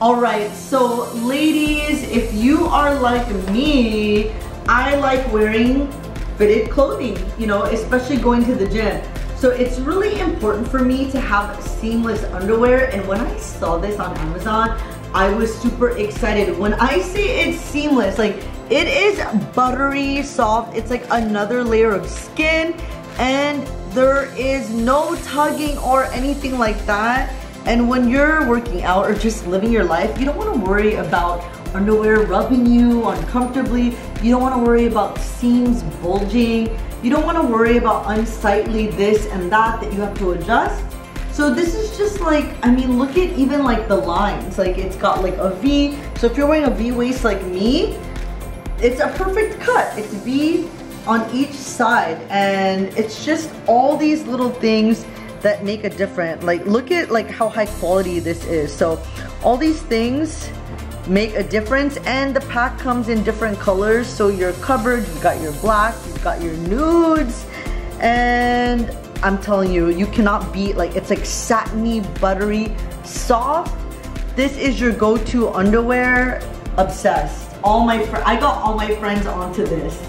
Alright, so ladies, if you are like me, I like wearing fitted clothing, you know, especially going to the gym. So it's really important for me to have seamless underwear and when I saw this on Amazon, I was super excited. When I say it's seamless, like it is buttery soft, it's like another layer of skin and there is no tugging or anything like that. And when you're working out or just living your life, you don't want to worry about underwear rubbing you uncomfortably. You don't want to worry about seams bulging. You don't want to worry about unsightly this and that that you have to adjust. So this is just like, I mean, look at even like the lines. Like it's got like a V. So if you're wearing a V waist like me, it's a perfect cut. It's V on each side and it's just all these little things that make a difference. Like look at like how high quality this is. So all these things make a difference and the pack comes in different colors so you're covered, you've got your black, you've got your nudes and I'm telling you, you cannot beat like it's like satiny, buttery, soft. This is your go-to underwear. Obsessed. All my I got all my friends onto this.